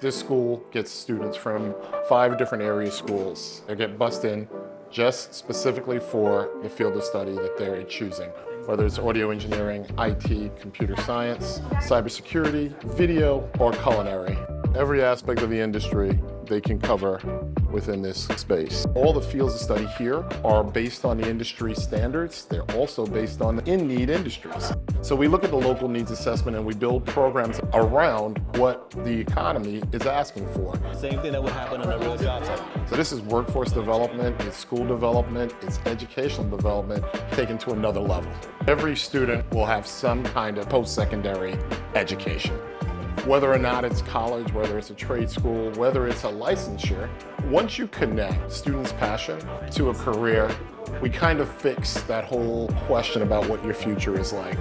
This school gets students from five different area schools. They get bused in just specifically for the field of study that they're choosing, whether it's audio engineering, IT, computer science, cybersecurity, video, or culinary. Every aspect of the industry they can cover within this space. All the fields of study here are based on the industry standards. They're also based on in-need industries. So we look at the local needs assessment and we build programs around what the economy is asking for. Same thing that would happen on a real job site. So this is workforce development, it's school development, it's educational development taken to another level. Every student will have some kind of post-secondary education whether or not it's college, whether it's a trade school, whether it's a licensure, once you connect students' passion to a career, we kind of fix that whole question about what your future is like.